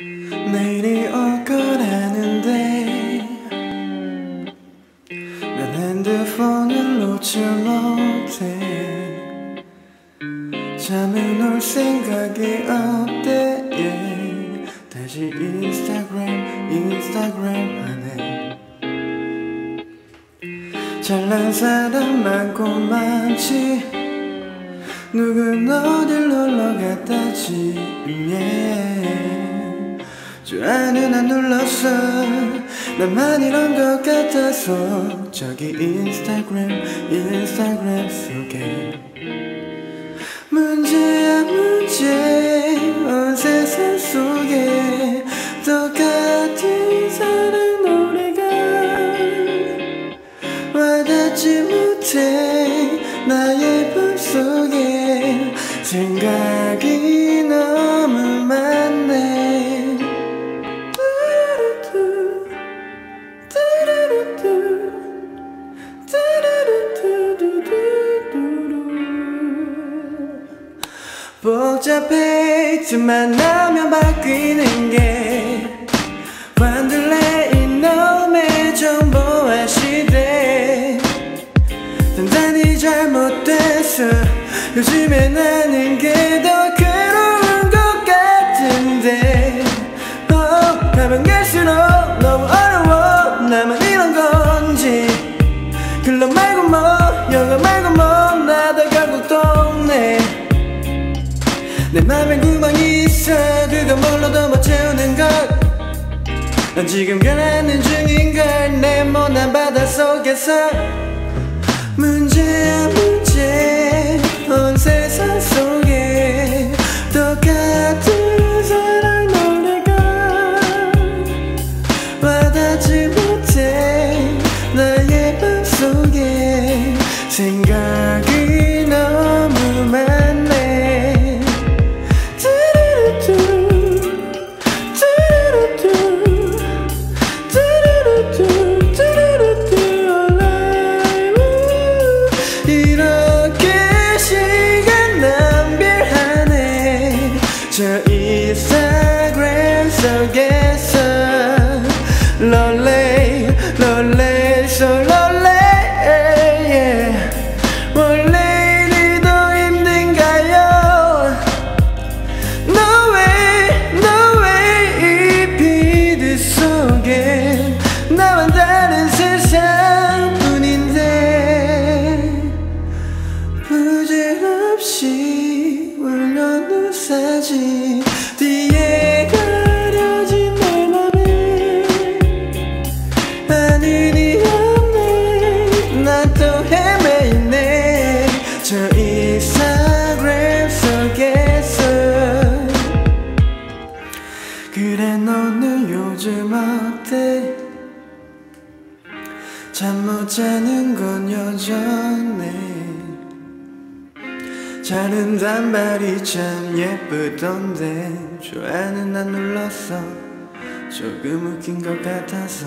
내일이 올 거라는데 난 핸드폰을 놓지 못해 잠을 올 생각이 없대. 다시 인스타그램 인스타그램 하네 잘난 사람 많고 많지 누군 어딜 놀러 갔다지 yeah. 좋아는 안 눌렀어. 나만 이런 것 같아서 저기 인스타그램 인스타그램 속에. 문제야 문제. 온 세상 속에 똑같은 사랑 노래가 와닿지 못해 나의 맘속에. 생각이 복잡해지만 나면 바뀌는 게 관둘래 이놈의 정보화 시대. 단단히 잘못돼서 요즘에 나는 게더 내 맘엔 구멍이 있어. 그거 뭘로도 못 채우는 것난 지금 가라앉는 중인걸. 내 못난 바다 속에서 문제야 문제 온 세상 속 속에서 롤레이 롤레이 so 롤레이 yeah. 원래 이리도 힘든가요 No way, no way 이 비드 속에 나와 다른 세상뿐인데 부질없이 울려는 사진 잠 못 자는 건 여전해. 자는단 말이 참 예쁘던데 좋아는 안 눌렀어 조금 웃긴 것 같아서